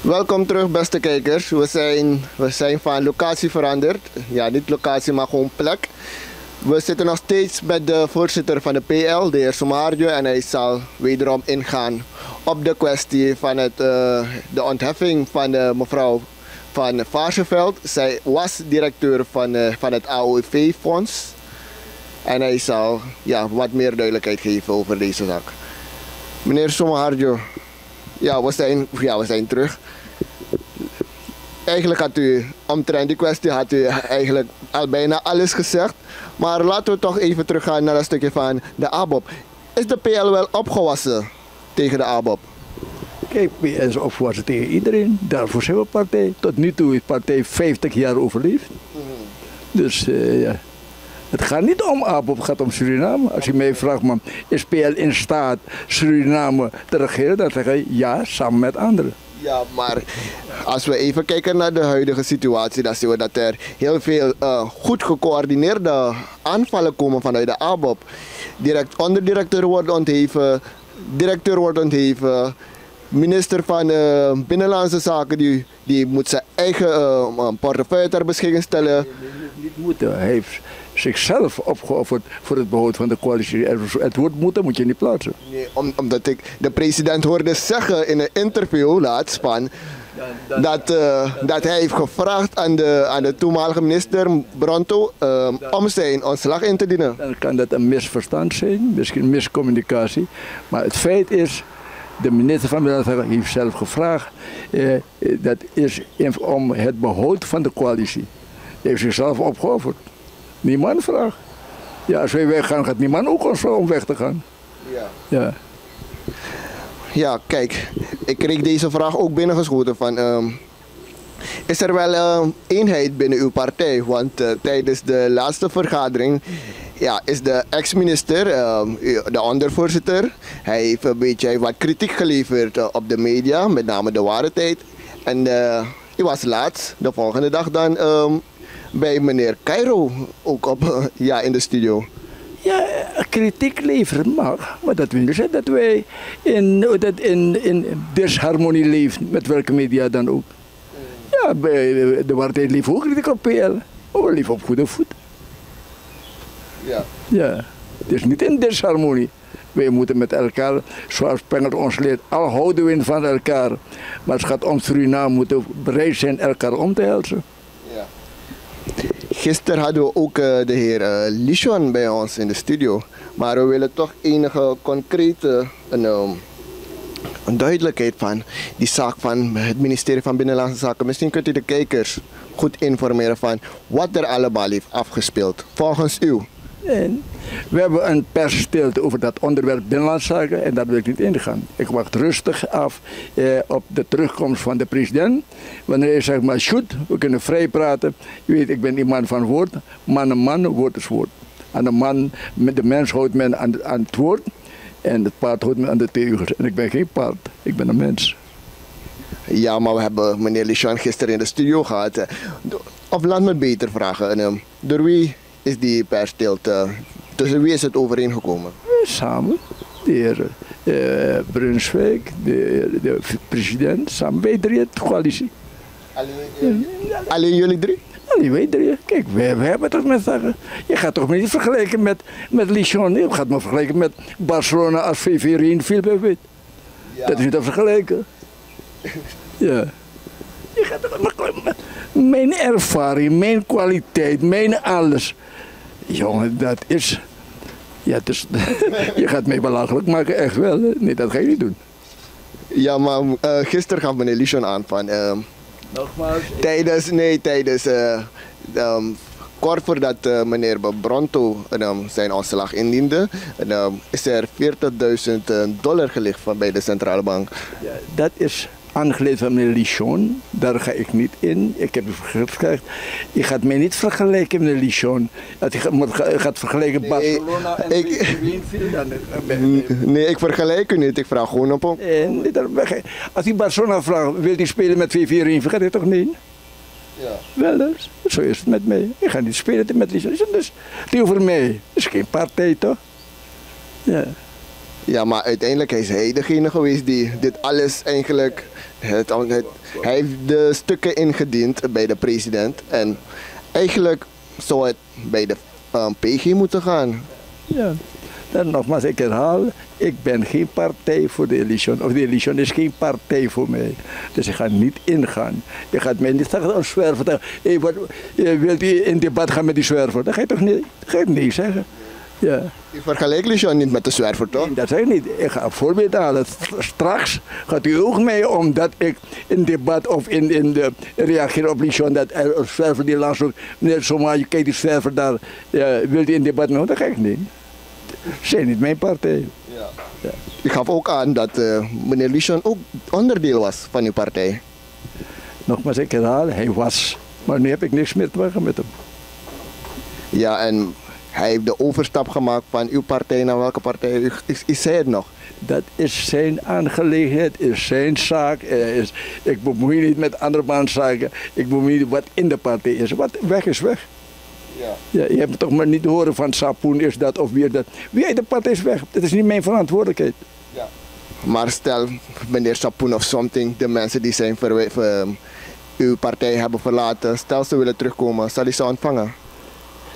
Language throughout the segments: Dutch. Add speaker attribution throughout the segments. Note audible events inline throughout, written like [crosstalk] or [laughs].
Speaker 1: Welkom terug, beste kijkers. We zijn, we zijn van locatie veranderd. Ja, niet locatie, maar gewoon plek. We zitten nog steeds met de voorzitter van de PL, de heer Somario, en hij zal wederom ingaan op de kwestie van het, uh, de ontheffing van mevrouw van Vaarsenveld. Zij was directeur van, uh, van het AOV-fonds. En hij zal ja, wat meer duidelijkheid geven over deze zaak. Meneer Somario, ja, we zijn, ja, we zijn terug. Eigenlijk had u, omtrent die kwestie, had u eigenlijk al bijna alles gezegd. Maar laten we toch even teruggaan naar een stukje van de ABOP. Is de PL wel opgewassen tegen de ABOP?
Speaker 2: Kijk, PL is opgewassen tegen iedereen. Daarvoor zijn we partij. Tot nu toe is partij 50 jaar overleefd. Dus uh, ja. Het gaat niet om ABOP, het gaat om Suriname. Als je mij vraagt, man, is PL in staat Suriname te regeren? Dan zeg ik ja, samen met anderen.
Speaker 1: Ja, maar als we even kijken naar de huidige situatie, dan zien we dat er heel veel uh, goed gecoördineerde aanvallen komen vanuit de ABOP. Direct onderdirecteur wordt ontheven, directeur wordt ontheven, minister van uh, Binnenlandse Zaken die, die moet zijn eigen uh, portefeuille ter beschikking stellen.
Speaker 2: Niet moeten, hij heeft zichzelf opgeofferd voor het behoud van de coalitie. Het woord moeten moet je niet plaatsen.
Speaker 1: Nee, omdat ik de president hoorde zeggen in een interview laatst van dat, uh, dat hij heeft gevraagd aan de, aan de toenmalige minister Bronto uh, om zijn ontslag in te dienen.
Speaker 2: Dan kan dat een misverstand zijn, misschien miscommunicatie. Maar het feit is, de minister van Binnenlandse heeft zelf gevraagd, eh, dat is om het behoud van de coalitie. Hij heeft zichzelf opgeofferd. Niemand vraagt. Ja, als wij weggaan, gaat niemand ook ons om weg te gaan.
Speaker 1: Ja.
Speaker 2: Ja.
Speaker 1: Ja, kijk, ik kreeg deze vraag ook binnengeschoten van... Um, is er wel uh, eenheid binnen uw partij? Want uh, tijdens de laatste vergadering ja, is de ex-minister, uh, de ondervoorzitter, hij heeft een beetje wat kritiek geleverd uh, op de media, met name de ware tijd. En hij was laat, de volgende dag dan, um, bij meneer Cairo ook op, [laughs] ja, in de studio.
Speaker 2: Ja, kritiek leveren mag, maar dat wil zeggen dat wij in, dat in, in disharmonie leven, met welke media dan ook. Ja, de waarheid lief ook kritiek op PL, maar we leven op goede voet.
Speaker 1: Ja.
Speaker 2: Ja, het is niet in disharmonie. Wij moeten met elkaar, zoals Pengel ons leert, al houden we van elkaar. Maar het gaat om Suriname, moeten bereid zijn elkaar om te helpen.
Speaker 1: Gisteren hadden we ook uh, de heer uh, Lichon bij ons in de studio. Maar we willen toch enige concrete een, um, een duidelijkheid van die zaak van het ministerie van Binnenlandse Zaken. Misschien kunt u de kijkers goed informeren van wat er allemaal heeft afgespeeld, volgens u.
Speaker 2: En we hebben een persstilte over dat onderwerp Binnenlandse Zaken en daar wil ik niet ingaan. Ik wacht rustig af eh, op de terugkomst van de president. Wanneer hij zegt, maar goed, we kunnen vrij praten. Je weet, ik ben iemand van woord. Man een man, woord is woord. En de man, de mens houdt men aan, aan het woord. En het paard houdt men aan de teugels. En ik ben geen paard, ik ben een mens.
Speaker 1: Ja, maar we hebben meneer Lichan gisteren in de studio gehad. Of laat me beter vragen. Door wie is die persstilte, tussen wie is het overeengekomen?
Speaker 2: Samen. De heer uh, Brunswijk, de, de, president, samen wij drie, de coalitie.
Speaker 1: Alleen, alleen jullie drie?
Speaker 2: Alleen wij drie. Kijk, wij, wij hebben toch met zeggen. Je gaat toch niet vergelijken met, met Lichon. Je gaat maar vergelijken met Barcelona als VV Rien veel bij weet. Ja. Dat is niet te vergelijken. ja. Je gaat mijn ervaring, mijn kwaliteit, mijn alles. Jongen, dat is. Ja, dus, [laughs] je gaat mij belachelijk maken, echt wel. Nee, dat ga je niet doen.
Speaker 1: Ja, maar uh, gisteren gaf meneer Lichon aan van. Uh,
Speaker 2: Nogmaals?
Speaker 1: Tijdens, nee, tijdens. Uh, um, kort voordat uh, meneer Bronto um, zijn ontslag indiende, is er 40.000 dollar gelicht van bij de centrale bank.
Speaker 2: Ja, dat is aangeleid van meneer Lichon. Daar ga ik niet in. Ik heb gezegd, je gaat mij niet vergelijken met Lichon. Dat je gaat vergelijken nee, Barcelona en ik,
Speaker 1: Nee, ik vergelijk u niet. Ik vraag gewoon op.
Speaker 2: Nee, als ik Barcelona vraagt, wil hij spelen met 4 4 gaat hij toch niet?
Speaker 1: Ja.
Speaker 2: Wel dus, zo is het met mij. Ik ga niet spelen met Lichon. Dus tegenover mij. Dat is geen partij toch? Ja.
Speaker 1: Ja, maar uiteindelijk is hij degene geweest die dit alles eigenlijk. Het, het, hij heeft de stukken ingediend bij de president. En eigenlijk zou het bij de um, PG moeten gaan.
Speaker 2: Ja. Dan nogmaals, ik herhaal, ik ben geen partij voor de elition. Of de elition is geen partij voor mij. Dus ik ga niet ingaan. Je gaat mij niet zeggen, een zwerver. Hey, wat, wilt in debat gaan met die zwerver? Dat ga je toch niet, ga je niet zeggen. Ja.
Speaker 1: Je vergelijkt Lichon niet met de zwerver, toch?
Speaker 2: Nee, dat zeg ik niet. Ik ga een voorbeeld halen. Straks gaat u ook mee omdat ik in debat of in, in de reageer op Lichon dat er een zwerver die langs loopt. Meneer Soma, je kijkt die zwerver daar. Ja, wilt u in debat mee? Dat ga ik niet. Zijn niet mijn partij.
Speaker 1: Ja. ja. Ik gaf ook aan dat uh, meneer Lichon ook onderdeel was van uw partij.
Speaker 2: Nogmaals, ik herhaal, hij was. Maar nu heb ik niks meer te maken met hem.
Speaker 1: Ja, en hij heeft de overstap gemaakt van uw partij naar welke partij? Is, is hij het nog?
Speaker 2: Dat is zijn aangelegenheid, is zijn zaak. Is, ik bemoei niet met andere zaken. Ik bemoei niet wat in de partij is. Wat weg is weg. Ja. ja. je hebt toch maar niet horen van Sapoen is dat of weer dat. Wie uit de partij is weg. Dat is niet mijn verantwoordelijkheid.
Speaker 1: Ja. Maar stel, meneer Sapoen of something, de mensen die zijn ver, ver, uw partij hebben verlaten, stel ze willen terugkomen, zal hij ze ontvangen?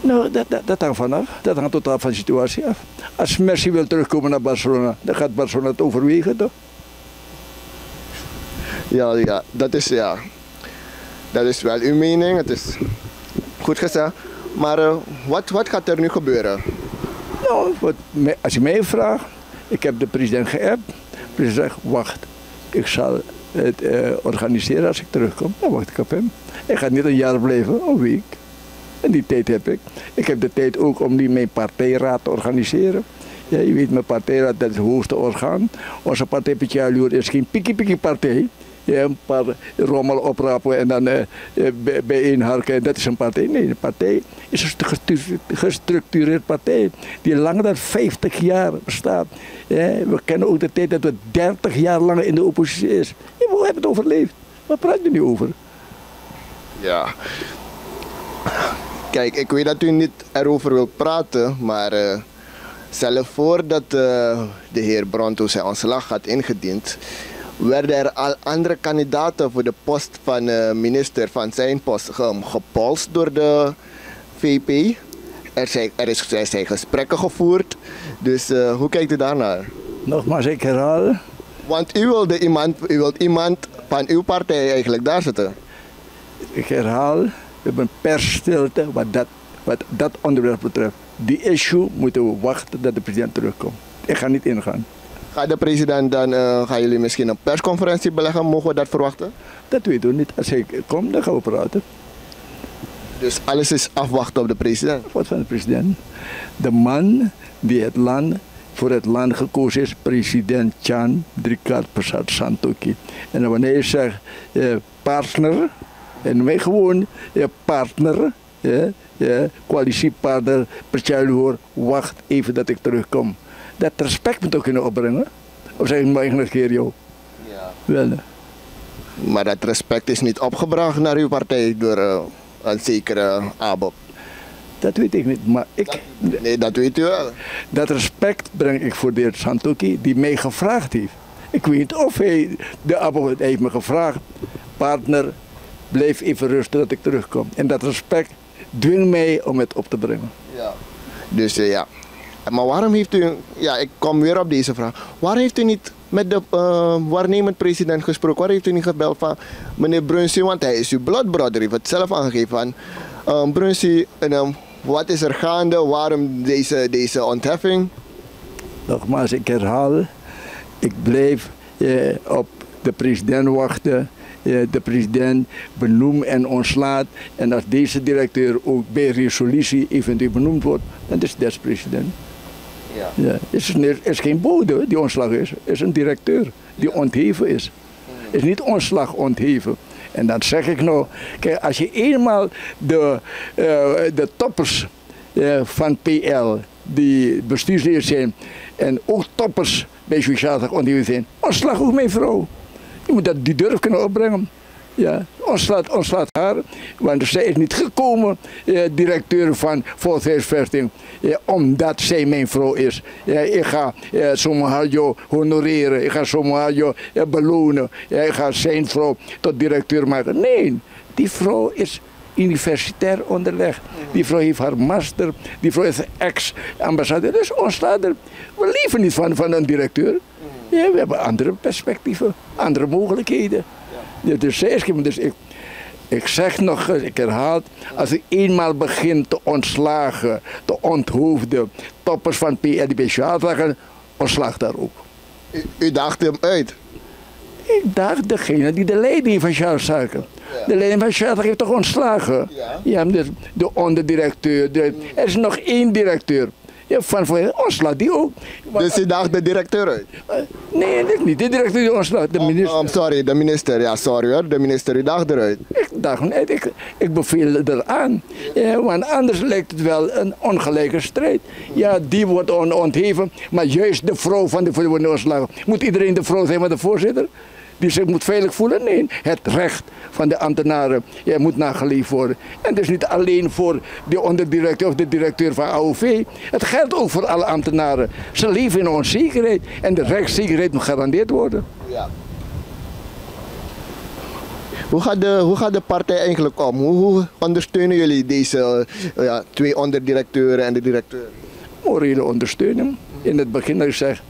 Speaker 2: Nou, dat, dat, dat hangt vanaf. Dat hangt totaal van de situatie af. Als Messi wil terugkomen naar Barcelona, dan gaat Barcelona het overwegen, toch?
Speaker 1: Ja, ja, dat is, ja. Dat is wel uw mening. Het is goed gezegd. Maar uh, wat, wat gaat er nu gebeuren?
Speaker 2: Nou, wat, als je mij vraagt, ik heb de president geappt. De president zegt, wacht, ik zal het uh, organiseren als ik terugkom. Dan wacht ik op hem. Ik ga niet een jaar blijven, een week. En die tijd heb ik. Ik heb de tijd ook om die mijn partijraad te organiseren. Ja, je weet, mijn partijraad dat is het hoogste orgaan. Onze partij Petjaluur is geen pikkie-pikkie partij. Ja, een paar rommel oprapen en dan uh, bijeenharken. Dat is een partij. Nee, een partij is een gestructureerd partij. Die langer dan 50 jaar bestaat. We kennen ook de tijd dat we 30 jaar lang in de oppositie is. Ja, we hebben het overleefd. Waar praat je nu over?
Speaker 1: Ja. Kijk, ik weet dat u niet erover wilt praten, maar uh, zelf voordat uh, de heer Bronto zijn ontslag had ingediend, werden er al andere kandidaten voor de post van uh, minister van zijn post gepolst door de VP. Er zijn, er, is, er zijn gesprekken gevoerd, dus hoe kijkt u daarnaar?
Speaker 2: Nogmaals, ik herhaal.
Speaker 1: Want u wilde iemand, u wilt iemand van uw partij eigenlijk daar zitten.
Speaker 2: Ik herhaal, we hebben persstilte wat dat, wat dat onderwerp betreft. Die issue moeten we wachten dat de president terugkomt. Ik ga niet ingaan.
Speaker 1: Gaat de president dan, uh, gaan jullie misschien een persconferentie beleggen? Mogen we dat verwachten?
Speaker 2: Dat weten we niet. Als hij komt, dan gaan we praten.
Speaker 1: Dus alles is afwachten op de president?
Speaker 2: Wat van de president? De man die het land, voor het land gekozen is, president Chan Drikart Prasad Santoki. En wanneer je zegt eh, partner, en wij gewoon ja, partner, ja, ja, coalitiepartner, hoor, wacht even dat ik terugkom. Dat respect moet ook kunnen opbrengen. Of zeg ik maar een keer, joh. Ja. Wel.
Speaker 1: Maar dat respect is niet opgebracht naar uw partij door uh, een zekere Abob.
Speaker 2: Dat weet ik niet, maar ik...
Speaker 1: Dat, nee, dat weet u wel.
Speaker 2: Dat respect breng ik voor de heer Santoki, die mij gevraagd heeft. Ik weet niet of hij, de Abob heeft me gevraagd, partner, blijf even rusten dat ik terugkom. En dat respect dwingt mij om het op te brengen.
Speaker 1: Ja. Dus uh, ja. Maar waarom heeft u, ja, ik kom weer op deze vraag. Waarom heeft u niet met de uh, waarnemend president gesproken? Waarom heeft u niet gebeld van meneer Brunsie, want hij is uw bloodbrother, heeft het zelf aangegeven van um, Brunsie, um, wat is er gaande? Waarom deze, deze ontheffing?
Speaker 2: Nogmaals, ik herhaal, ik blijf eh, op de president wachten de president benoemt en ontslaat. En als deze directeur ook bij resolutie eventueel benoemd wordt, dan is het president. Ja. Ja. Is, is geen bode die ontslag is, is een directeur die ontheven is. Is niet ontslag ontheven. En dan zeg ik nou, kijk, als je eenmaal de, uh, de toppers uh, van PL, die bestuursleden zijn, en ook toppers bij sociaal ontheven zijn, ontslag ook mijn vrouw. Moet dat, die durf kunnen opbrengen. Ja, ontslaat, ontslaat haar, want zij is niet gekomen, eh, directeur van Volkshuisvesting, eh, omdat zij mijn vrouw is. Ik ga eh, Somahajo honoreren, ik ga Somahajo eh, belonen, ik ga zijn vrouw tot directeur maken. Nee, die vrouw is universitair onderlegd. Die vrouw heeft haar master, die vrouw is ex-ambassadeur, dus ontslaat er. We leven niet van, van een directeur. Ja, we hebben andere perspectieven, andere mogelijkheden. Ja, dus, dus ik, ik zeg nog eens, ik herhaal, als ik eenmaal begin te ontslagen, te onthoofden, toppers van PLDB zeggen, ontslag daar ook.
Speaker 1: U, u daagt hem uit?
Speaker 2: Ik dacht degene die de leiding van Charles Suiker. De leiding van Charles heeft toch ontslagen? Ja. ja de, de onderdirecteur. De, er is nog één directeur. Ja, van voor ontslag die ook.
Speaker 1: Dus je dacht de directeur uit?
Speaker 2: Uh, nee, niet de directeur die ontslag, de minister.
Speaker 1: Oh, oh, sorry, de minister. Ja, sorry hoor. De minister, u dacht eruit.
Speaker 2: Ik dacht niet, ik, ik beveel eraan. Ja, want anders lijkt het wel een ongelijke strijd. Ja, die wordt on ontheven, maar juist de vrouw van de voorzitter ontslagen. Moet iedereen de vrouw zijn van de voorzitter? Die zich moet veilig voelen. Nee, het recht van de ambtenaren ja, moet nageleefd worden. En dus niet alleen voor de onderdirecteur of de directeur van AOV. Het geldt ook voor alle ambtenaren. Ze leven in onzekerheid en de rechtszekerheid moet gegarandeerd worden. Ja.
Speaker 1: Hoe gaat, de, hoe gaat de partij eigenlijk om? Hoe, ondersteunen jullie deze uh, ja, twee onderdirecteuren en de directeur?
Speaker 2: Morele ondersteuning. In het begin heb ik gezegd,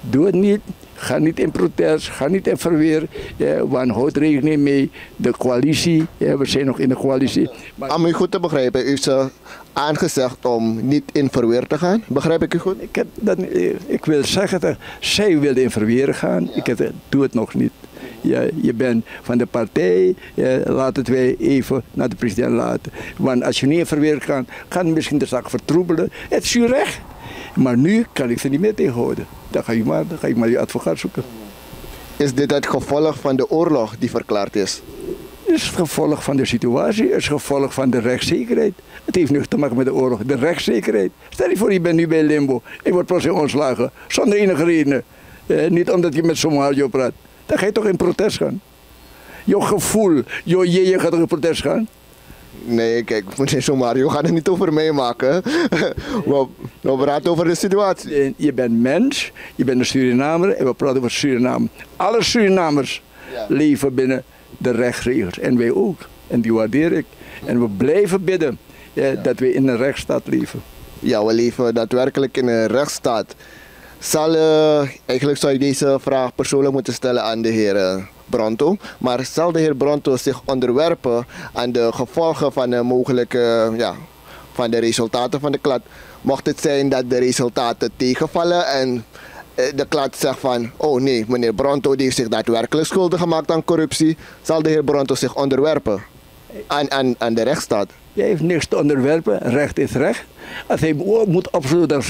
Speaker 2: doe het niet. Ga niet in protest, ga niet in verweer. Ja, want houd rekening mee, de coalitie, ja, we zijn nog in de coalitie.
Speaker 1: Maar... Om u goed te begrijpen, u heeft aangezegd om niet in verweer te gaan. Begrijp ik u goed?
Speaker 2: Ik, heb dat, ik wil zeggen, dat zij wilde in verweer gaan. Ik heb, doe het nog niet. Ja, je bent van de partij, ja, laat het wij even naar de president laten. Want als je niet in verweer gaat, kan misschien de zaak vertroebelen. Het is je recht. Maar nu kan ik ze niet meer tegenhouden. Dan ga je maar, dan ga je, maar je advocaat zoeken.
Speaker 1: Is dit het gevolg van de oorlog die verklaard is?
Speaker 2: Het is het gevolg van de situatie, het is het gevolg van de rechtszekerheid. Het heeft niks te maken met de oorlog, de rechtszekerheid. Stel je voor, je bent nu bij Limbo, je wordt plots ontslagen, zonder enige reden. Eh, niet omdat je met Somalië praat. Dan ga je toch in protest gaan. Je gevoel, je, je, je gaat toch in protest gaan?
Speaker 1: Nee, kijk, [laughs] meneer Somario gaat het niet over mij maken. [laughs] we, we praten over de situatie.
Speaker 2: Je bent mens, je bent een Surinamer en we praten over Suriname. Alle Surinamers leven binnen de rechtsregels en wij ook. En die waardeer ik. En we blijven bidden ja, dat we in een rechtsstaat leven.
Speaker 1: Ja, we leven daadwerkelijk in een rechtsstaat. Zal, uh, eigenlijk zou je deze vraag persoonlijk moeten stellen aan de heer Bronto. Maar zal de heer Bronto zich onderwerpen aan de gevolgen van de mogelijke ja, van de resultaten van de klad? Mocht het zijn dat de resultaten tegenvallen en eh, de klad zegt van, oh nee, meneer Bronto die heeft zich daadwerkelijk schuldig gemaakt aan corruptie, zal de heer Bronto zich onderwerpen aan, aan, aan de rechtsstaat?
Speaker 2: Jij heeft niks te onderwerpen, recht is recht. Als hij moet opsluiten, dan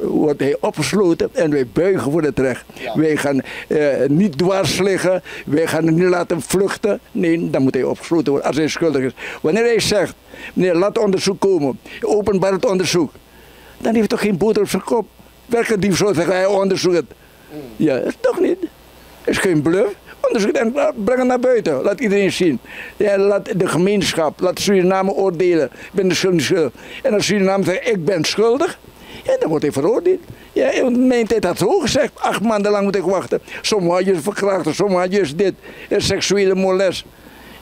Speaker 2: wordt hij opgesloten en wij buigen voor het recht. Wij gaan eh, niet dwars liggen, wij gaan hem niet laten vluchten. Nee, dan moet hij opgesloten worden als hij schuldig is. Wanneer hij zegt, meneer, laat onderzoek komen, openbaar het onderzoek, dan heeft hij toch geen boter op zijn kop. Welke dief zou zeggen, hij onderzoekt het? Mm. Ja, dat is toch niet. Het is geen bluff onderzoek en breng het naar buiten. Laat iedereen zien. Ja, laat de gemeenschap, laat Suriname oordelen. Ik ben de schuldig. En als Suriname zegt, ik ben schuldig, ja, dan wordt hij veroordeeld. Ja, in mijn tijd had ze ook gezegd, acht maanden lang moet ik wachten. Sommigen had je verkrachten, sommigen had je dit. Een seksuele molest.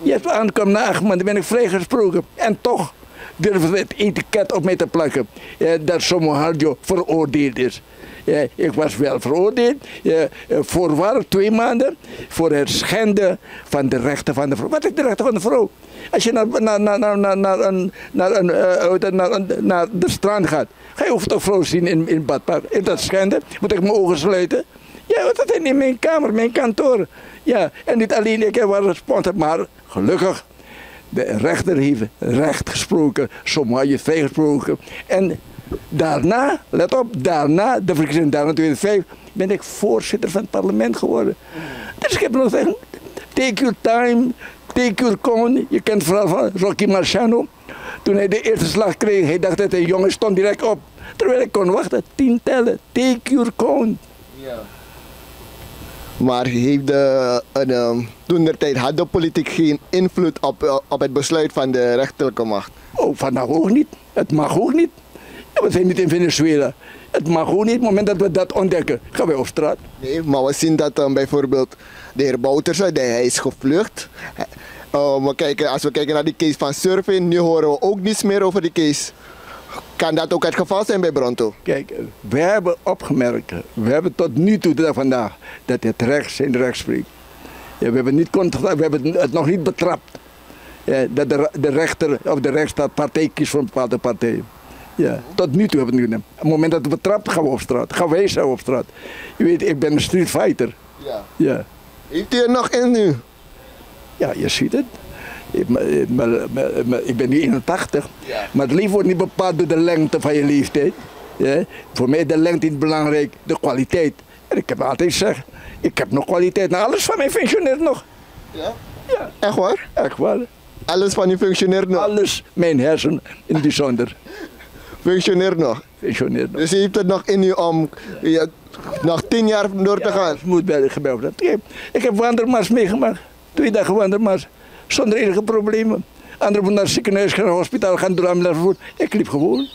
Speaker 2: Je hebt aankomen na acht maanden, ben ik vrijgesproken. En toch durven het etiket op mij te plakken. Dat sommigen veroordeeld is. Ik was wel veroordeeld, ja, voorwaardig twee maanden, voor het schenden van de rechten van de vrouw. Wat is de rechten van de vrouw? Als je naar, naar, naar, naar, naar, naar, een, naar, de strand gaat, ga je of toch vrouw zien in, in badpark. Is dat schenden? Moet ik mijn ogen sluiten? Ja, dat is in mijn kamer, mijn kantoor. Ja, en niet alleen ik heb respons, maar gelukkig de rechter heeft recht gesproken, sommigen je vrijgesproken. En Daarna, let op, daarna, de verkiezing daarna 2005, ben ik voorzitter van het parlement geworden. Dus ik heb nog gezegd, take your time, take your con. Je kent het verhaal van Rocky Marciano. Toen hij de eerste slag kreeg, hij dacht dat hij jongen stond direct op. Terwijl ik kon wachten, tien tellen, take your con. Ja.
Speaker 1: Maar heeft de, een, ehm, toen de tijd had de politiek geen invloed op, eh, op het besluit van de rechterlijke macht?
Speaker 2: Oh, vandaag ook niet. Het mag ook niet. We zijn niet in Venezuela. Het mag ook niet. Op het moment dat we dat ontdekken, gaan wij op straat.
Speaker 1: Nee, maar we zien dat dan bijvoorbeeld de heer Bouterse, die- hij is gevlucht. Eh, we kijken, als we kijken naar die case van Surfing, nu horen we ook niets meer over die case. Kan dat ook het geval zijn bij Bronto?
Speaker 2: Kijk, we hebben opgemerkt, we hebben tot nu toe, tot vandaag, dat het recht zijn recht spreekt. Ja, we, hebben niet we hebben het nog niet betrapt. Ja, dat de, de rechter of de rechtsstaat partij kiest voor een bepaalde partij. Ja, tot nu toe hebben we het niet gedaan. Op het moment dat het betrapt, gaan we op straat. Gaan wij zelf op straat. Je weet, ik ben een street fighter.
Speaker 1: Ja.
Speaker 2: Ja,
Speaker 1: Heeft u er nog in nu?
Speaker 2: ja je ziet het. Ik, ik ben nu 81,
Speaker 1: Ja.
Speaker 2: maar het leven wordt niet bepaald door de lengte van je leeftijd. Ja? Voor mij is de lengte niet belangrijk, de kwaliteit. En ik heb altijd gezegd, ik heb nog kwaliteit. Nou, alles van mij functioneert nog.
Speaker 1: Ja.
Speaker 2: Ja,
Speaker 1: Echt waar?
Speaker 2: echt waar.
Speaker 1: Alles van u functioneert nog?
Speaker 2: Alles, mijn hersen in het bijzonder,
Speaker 1: Functioneert nog.
Speaker 2: functioneert nog.
Speaker 1: Dus u heeft het nog in u om ja, nog tien jaar door te gaan?
Speaker 2: Het moet bij worden. Ik heb, wandermars meegemaakt. Twee dagen wandermars. Zonder enige problemen. Anderen moeten naar het ziekenhuis gaan, naar het hospitaal gaan, door ambulance. Ik liep gewoon.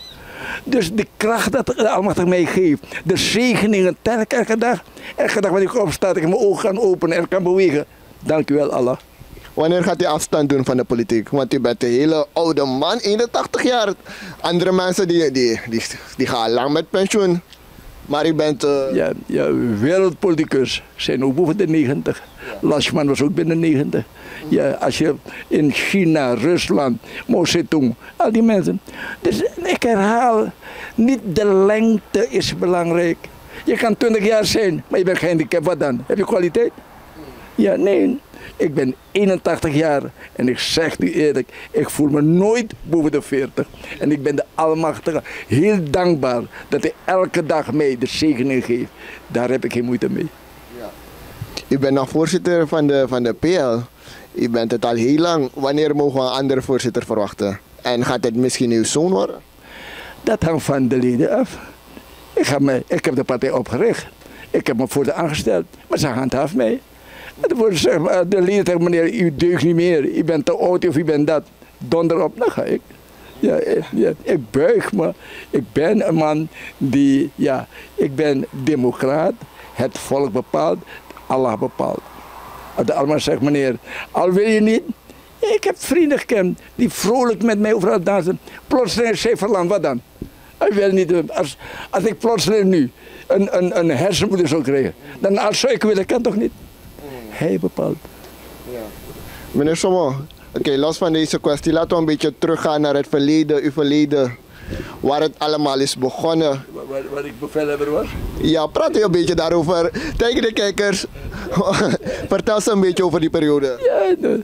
Speaker 2: Dus de kracht dat de Almachtig mij geeft. De zegeningen, telk, elke dag. Elke dag wanneer ik opsta, ik mijn ogen kan openen en kan bewegen. Dank u wel, Allah.
Speaker 1: Wanneer gaat u afstand doen van de politiek? Want u bent een hele oude man, 81 jaar. Andere mensen die, die, die, die gaan lang met pensioen. Maar u bent... eh,
Speaker 2: Ja, ja wereldpoliticus zijn ook boven de 90. Lasman was ook binnen de 90. Ja, als je in China, Rusland, Mao Zedong, al die mensen. Dus ik herhaal, niet de lengte is belangrijk. Je kan 20 jaar zijn, maar je bent gehandicapt, wat dan? Heb je kwaliteit? Ja, nee. Ik ben 81 jaar en ik zeg u eerlijk, ik voel me nooit boven de 40. En ik ben de Almachtige heel dankbaar dat hij elke dag mij de zegening geeft. Daar heb ik geen moeite mee.
Speaker 1: U bent nog voorzitter van de, van de PL. U bent het al heel lang. Wanneer mogen we een andere voorzitter verwachten? En gaat het misschien uw zoon worden?
Speaker 2: Dat hangt van de leden af. Ik, me, ik heb de partij opgericht. Ik heb me voor de aangesteld. Maar ze handhaaft mij. Dan worden ze, eh, de leden zeggen, meneer, u deugt niet meer. U bent te oud of u bent dat. Donder op, dan ga ik. Ja, ik- ja, ik buig me. Ik ben een man die, ja, ik ben democraat. Het volk bepaalt, Allah bepaalt. De allemaal zegt, meneer, al wil je niet. Ik heb vrienden gekend die vrolijk met mij overal dansen. Plotseling zei verlang, wat dan? Hij wil niet, eh, als, als ik plotseling nu een, een, een hersenmoeder zou krijgen, dan als zou ik willen, kan toch niet? Hij bepaalt.
Speaker 1: Meneer Somo, oké, los van deze kwestie, laten we een beetje teruggaan naar het verleden, uw verleden. Waar het allemaal is begonnen.
Speaker 2: Wat, ik bevelhebber was?
Speaker 1: Ja, praat u een beetje daarover. Tegen de kijkers. [laughs] Vertel ze een beetje over die periode.
Speaker 2: Ja,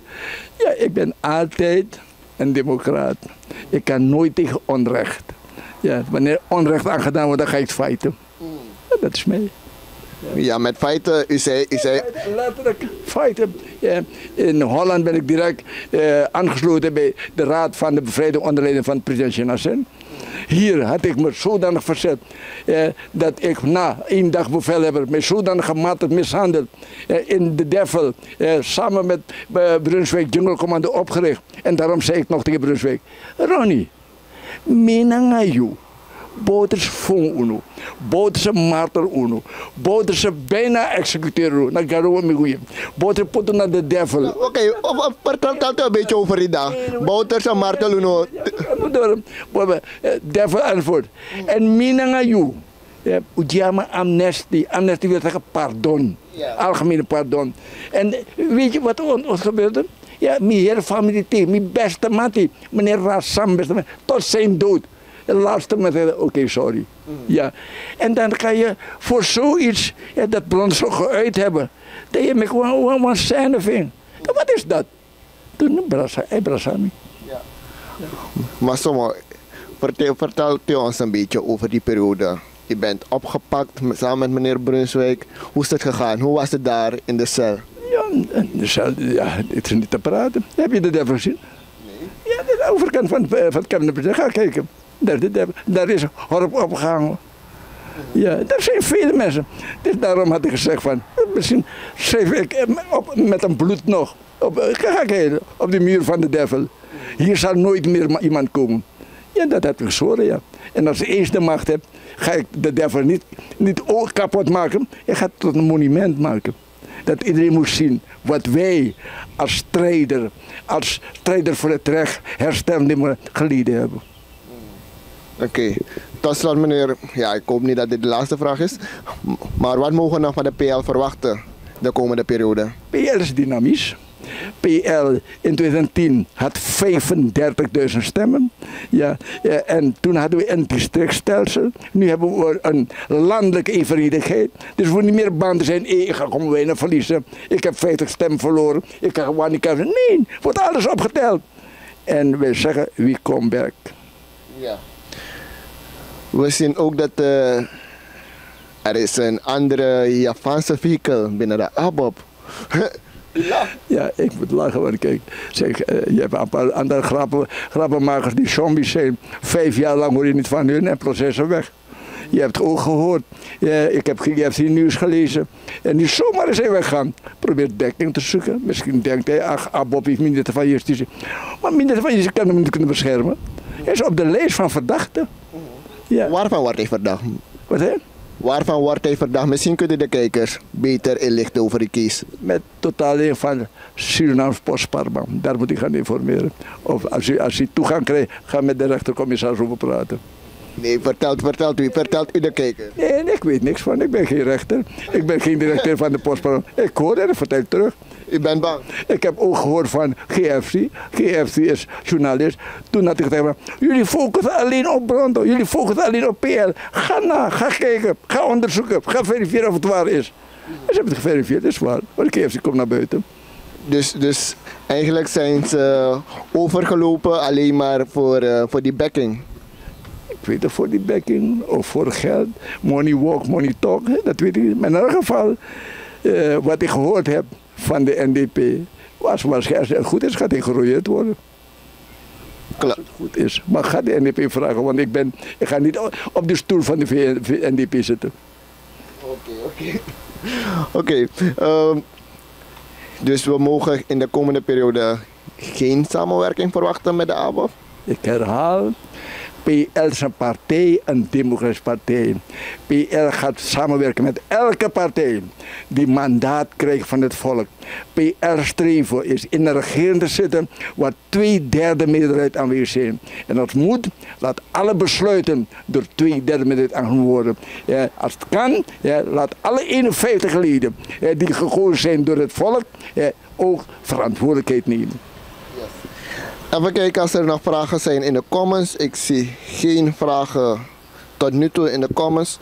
Speaker 2: ja, ik ben altijd een democraat. Ik kan nooit tegen onrecht. Ja, wanneer onrecht aangedaan wordt, dan ga ik het feiten. Ja, dat is mij.
Speaker 1: Ja, met feiten, u zei,
Speaker 2: Letterlijk feiten. Ja, in Holland ben ik direct eh, aangesloten bij de Raad van de Bevrijding onder leiding van president Nassin. Hier had ik me zodanig verzet eh, dat ik na één dag bevelhebber me zodanig gemarteld, mishandeld eh, in de Devil eh, samen met eh, Brunswijk Jungle Commando opgericht. En daarom zei ik nog tegen Brunswijk, Ronnie, minangayu. Boters fong uno, boters martel uno, boters bijna executeren uno, na garo mi goeie. Boters puto na de devil.
Speaker 1: Oké, of- of vertel u een beetje over die dag. Bouters en Marteluno.
Speaker 2: Door devil enzovoort. En minanga you. Ja, Ujama amnesty. Amnesty wil zeggen pardon. Algemene pardon. En weet je wat on- ons gebeurde? Ja, mijn hele familie tegen, mijn beste mattie, meneer Rassam, beste man, tot zijn dood. De laatste hij, oké, sorry. Ja. En dan kan je voor zoiets, ja, dat blond zo geuit hebben, dat je me gewoon one, one scène vindt. Ja, Wat is dat? Toen brasa, hij brasami.
Speaker 1: Maar Somo, vertel, vertelt u ons een beetje over die periode. Je bent opgepakt samen met meneer Brunswijk. Hoe is het gegaan? Hoe was het daar in de cel?
Speaker 2: Ja, en dus, eh, ja, het is niet te praten. Heb je de devil gezien? Nee. Ja, de overkant van, het, eh, van het cabinet. Ga kijken. Daar, devil. daar is horp opgehangen. Ja, daar zijn vele mensen. Dus daarom had ik gezegd van, Misschien schreef ik op, met een bloed nog. Op, eh, kijken, op de muur van de devil. Hier zal nooit meer ma- iemand komen. Ja, dat heb ik gezworen, ja. En als ik eens de macht heb, ga ik de devil niet, niet kapot maken. Ik ga het tot een monument maken. Dat iedereen moet zien wat wij als strijder, als strijder voor het recht herstellen geleden hebben.
Speaker 1: Oké. Tot slot meneer, ja, ik hoop niet dat dit de laatste vraag is. Maar wat mogen we nog van de PL verwachten de komende periode?
Speaker 2: PL is dynamisch. PL in 2010 had 35.000 stemmen. Ja, ja, en toen hadden we een districtstelsel. Nu hebben we een landelijke evenredigheid. Dus we niet meer bang te zijn. "Hé, ik ga gewoon winnen verliezen. Ik heb 50 stemmen verloren. Ik ga gewoon niet. Nee, wordt alles opgeteld. En wij zeggen, we come back.
Speaker 1: Ja. We zien ook dat eh, er is een andere Japanse vehicle binnen de ABOP. [laughs]
Speaker 2: Ja, ik moet lachen, want kijk, zeg, eh, je hebt een paar andere grappen, grappenmakers die zombies zijn. Vijf jaar lang hoor je niet van hun en processen weg. Je hebt het ook gehoord. Ja, ik heb, je hebt hier nieuws gelezen. En die zomaar is hij weggaan. Probeert dekking te zoeken. Misschien denkt hij, ach, Abob heeft minister van Justitie. Maar minister van Justitie kan hem niet kunnen beschermen. Hij is op de lijst van verdachten. Ja,
Speaker 1: Waarvan wordt hij verdacht?
Speaker 2: wat hè?
Speaker 1: Waarvan wordt hij verdacht? Misschien kunnen de kijkers beter inlichten over die case.
Speaker 2: met totaal van Surinaams Postparma. Daar moet ik gaan informeren. Of als u, als u toegang krijgt, ga met de rechtercommissaris over praten.
Speaker 1: Nee, vertelt, vertelt u, vertelt u de kijker.
Speaker 2: Nee, ik weet niks van. Ik ben geen rechter. Ik ben geen directeur van de Postparma. Ik hoor vertel ik terug.
Speaker 1: U bent bang.
Speaker 2: Ik heb ook gehoord van GFC. GFC is journalist. Toen had ik gezegd, jullie focussen alleen op Brondo. Jullie focussen alleen op PL. Ga na, ga kijken, ga onderzoeken, ga verifiëren of het waar is. En ze hebben het geverifieerd, het is waar. Maar de GFC komt naar buiten.
Speaker 1: Dus, dus eigenlijk zijn ze overgelopen alleen maar voor, eh, voor die backing.
Speaker 2: Ik weet het voor die backing of voor geld. Money walk, money talk. Dat weet ik niet. Maar in ieder geval, eh, wat ik gehoord heb van de NDP, was waarschijnlijk, als het goed is, gaat hij geroeid worden.
Speaker 1: Kla-
Speaker 2: Goed is. Maar ga de NDP vragen, want ik, ben, ik ga niet op de stoel van de NDP zitten.
Speaker 1: Oké, oké. [laughs] Oké, ehm, dus we mogen in de komende periode geen samenwerking verwachten met de ABOF?
Speaker 2: Ik herhaal, PL is een partij, een democratische partij. PL gaat samenwerken met elke partij die mandaat krijgt van het volk. PL streven is in de regering te zitten waar twee derde meerderheid aanwezig zijn. En het moet, laat alle besluiten door twee derde meerderheid aangenomen worden. Ja, als het kan, ja, laat alle 51 leden die gekozen zijn door het volk ook verantwoordelijkheid nemen.
Speaker 1: Even kijken als er nog vragen zijn in de comments. Ik zie geen vragen tot nu toe in de comments.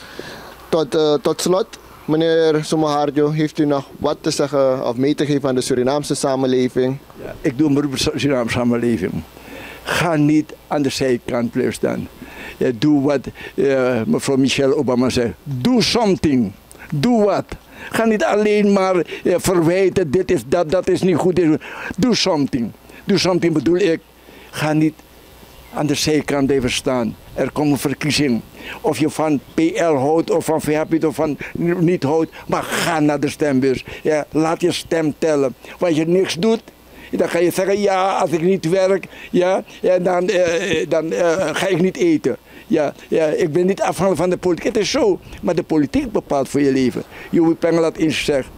Speaker 1: Tot, eh, tot slot, meneer Sumaharjo, heeft u nog wat te zeggen of mee te geven aan de Surinaamse samenleving?
Speaker 2: Ja, ik doe een beroep de Surinaamse samenleving. Ga niet aan de zijkant blijven staan. Ja, doe wat eh, mevrouw Michelle Obama zegt. Doe something. Doe wat. Ga niet alleen maar eh, verwijten, dit is dat, dat is niet goed. Doe something. Something bedoel ik. Ga niet aan de zijkant blijven staan. Er komt een verkiezing. Of je van PL houdt of van VHP of van niet houdt. Maar ga naar de stembus. Ja, laat je stem tellen. Als je niks doet, dan ga je zeggen, ja, als ik niet werk, ja, ja dan, eh, dan eh, ga ik niet eten. Ja, ja, ik ben niet afhankelijk van de politiek. Het is zo. Maar de politiek bepaalt voor je leven. Joey Pengel had eens gezegd,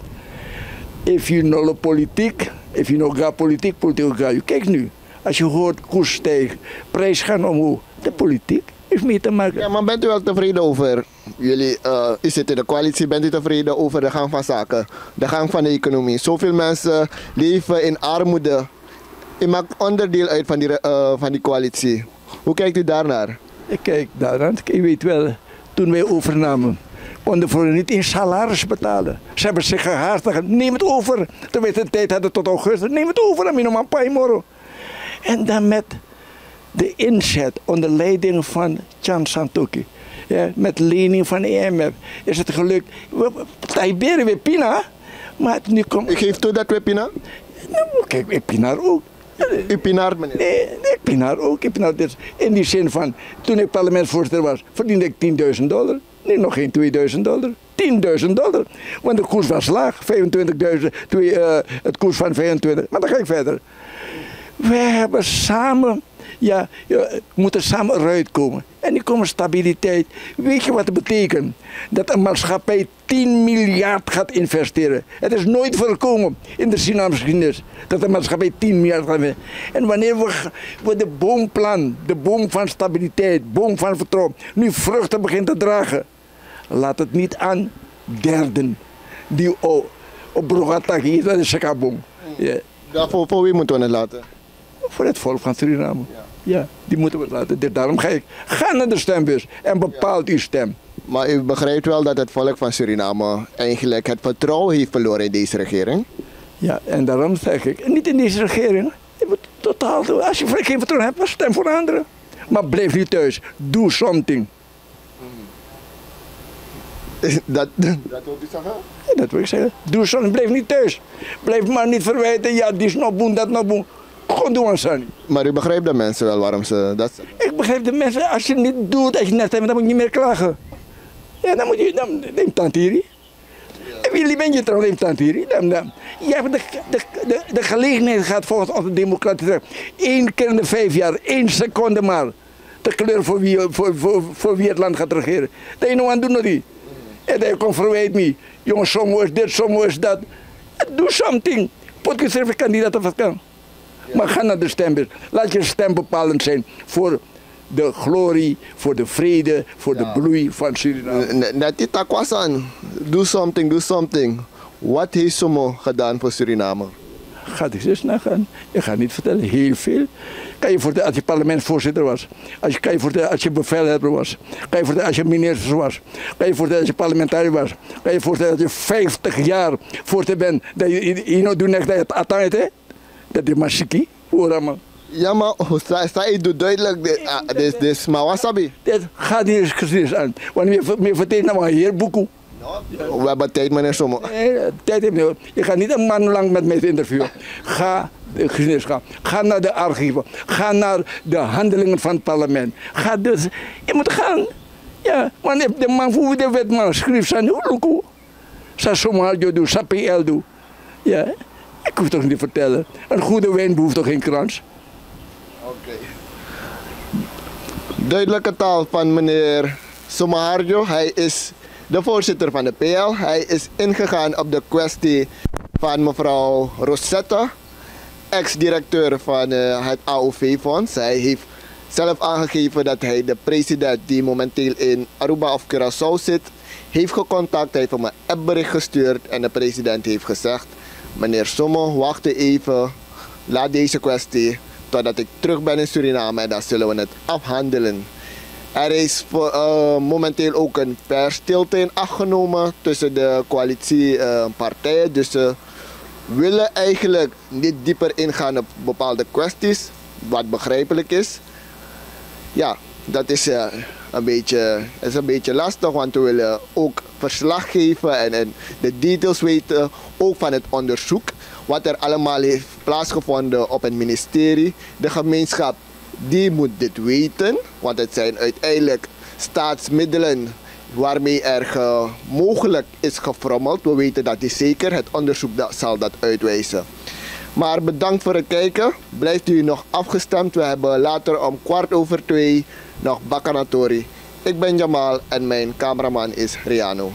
Speaker 2: if you know the politiek, if you know ga politiek, politiek ga je. Kijk nu, als je hoort koers stijgt, prijs gaan omhoog. De politiek heeft mee te maken.
Speaker 1: Ja, maar bent u wel tevreden over, jullie, eh, u zit in de coalitie, bent u tevreden over de gang van zaken, de gang van de economie? Zoveel mensen leven in armoede. U maakt onderdeel uit van die, eh, van die coalitie. Hoe kijkt u daarnaar?
Speaker 2: Ik kijk daaraan. Ik weet wel, toen wij overnamen, we niet in salaris betalen. Ze hebben zich gehaast. Neem het over. Terwijl we de tijd hadden tot augustus. Neem het over, paar morgen. En dan met de inzet onder leiding van Chan Santoki. Ja, met lening van EMF is het gelukt. We Taiberen weer Pina. Maar nu komt.
Speaker 1: U geeft toe dat we Pina?
Speaker 2: Nou, kijk, ik Pina ook.
Speaker 1: U Pinaart, meneer.
Speaker 2: Nee, ik ben haar ook. Ik dus in die zin van, toen ik parlementsvoorzitter was, verdiende ik 10.000 dollar. Nu nog geen 2000 dollar. 10.000 dollar. Want de koers was laag, 25.000, twee, uh, het koers van 25. Maar dan ga ik verder. We hebben samen, ja, we moeten samen eruit komen. En die komen stabiliteit. Weet je wat het betekent? Dat een maatschappij 10 miljard gaat investeren. Het is nooit voorkomen in de Surinaamse geschiedenis dat de maatschappij 10 miljard gaat investeren. En wanneer we, we de boomplan, de boom van stabiliteit, boom van vertrouwen, nu vruchten begint te dragen, laat het niet aan derden die op, Brogataki, dat is Sakaboom. Ja.
Speaker 1: Daarvoor, voor wie moeten we het laten?
Speaker 2: Voor het volk van Suriname. Ja. Ja, die moeten we laten. Daarom ga ik. Ga naar de stembus en bepaalt uw stem.
Speaker 1: Maar u begrijpt wel dat het volk van Suriname eigenlijk het vertrouwen heeft verloren in deze regering?
Speaker 2: Ja, en daarom zeg ik, niet in deze regering. Je moet totaal doen. Als je geen vertrouwen hebt, stem voor anderen. Maar blijf niet thuis. Doe something.
Speaker 1: Dat, [laughs] dat wil u zeggen?
Speaker 2: Ja, dat wil ik zeggen. Doe something. Blijf niet thuis. Blijf maar niet verwijten. Ja, die is nog boen, dat nog boen. Gewoon doen Sunny.
Speaker 1: Maar u begrijpt de mensen wel waarom ze dat?
Speaker 2: Ik begrijp de mensen, als je het niet doet, als je net hebt, dan moet je niet meer klagen. Ja, dan moet je, dan neem tantiri. En wie ben je trouwens, neem tantiri. Dan, dan. Je hebt de, de, de, de gelegenheid gehad volgens onze democratie. Eén keer in de vijf jaar, één seconde maar. De kleur voor wie, voor, voor, voor wie het land gaat regeren. Dat je nog aan doen niet. En dan komt verwijt me. Jongens, soms is dit, soms is dat. Doe something. Potje kandidaat of wat kan. Maar ga naar de stembus. Laat je stem bepalend zijn voor de glorie, voor de vrede, voor de bloei van Suriname.
Speaker 1: Net die takwasan. Do something, do something. Wat heeft Somo gedaan voor Suriname?
Speaker 2: Ga eens eens nagaan. Je gaat niet vertellen, heel veel. Kan je voor de, als je parlementsvoorzitter was, als je, kan je voor de, als je bevelhebber was, kan je voor de, als je minister was, kan je voor de, als je parlementariër was, kan je voor de, als je 50 jaar voor te bent, dat je, je, je, doet net dat je het attent, hè? Dat is masiki, hoor maar.
Speaker 1: Ja, maar sta je doet duidelijk, dit is maar wasabi.
Speaker 2: Dit gaat niet eens geschiedenis aan. Want je vertelt nou maar hier boeken.
Speaker 1: We hebben tijd, meneer Somo.
Speaker 2: Nee, tijd heb je. Je gaat niet een man lang met mij interviewen. Ga de geschiedenis gaan. Ga naar de archieven. Ga naar de handelingen van het parlement. Ga dus. Je moet gaan. Ja, want de man voor de wetman schreef zijn hoe Sa Somalia doe, sa PL doe. Ja. Ik hoef toch niet te vertellen. Een goede wijn behoeft toch geen krans?
Speaker 1: Oké. Duidelijke taal van meneer Somaharjo. Hij is de voorzitter van de PL. Hij is ingegaan op de kwestie van mevrouw Rosetta, ex-directeur van uh, het AOV-fonds. Hij heeft zelf aangegeven dat hij de president die momenteel in Aruba of Curaçao zit, heeft gecontact. Hij heeft hem een appbericht gestuurd en de president heeft gezegd Meneer Somo, wacht even. Laat deze kwestie totdat ik terug ben in Suriname en dan zullen we het afhandelen. Er is uh, momenteel ook een persstilte in acht genomen tussen de coalitiepartijen. Dus ze willen eigenlijk niet dieper ingaan op bepaalde kwesties, wat begrijpelijk is. Ja, dat is, uh, een, beetje, is een beetje lastig, want we willen ook verslag geven en, en de details weten, ook van het onderzoek. Wat er allemaal heeft plaatsgevonden op het ministerie. De gemeenschap die moet dit weten, want het zijn uiteindelijk staatsmiddelen waarmee er mogelijk is gefrommeld. We weten dat die zeker, het onderzoek dat zal dat uitwijzen. Maar bedankt voor het kijken. Blijft u nog afgestemd. We hebben later om kwart over twee nog Bakanatori. Ik ben Jamal en mijn cameraman is Riano.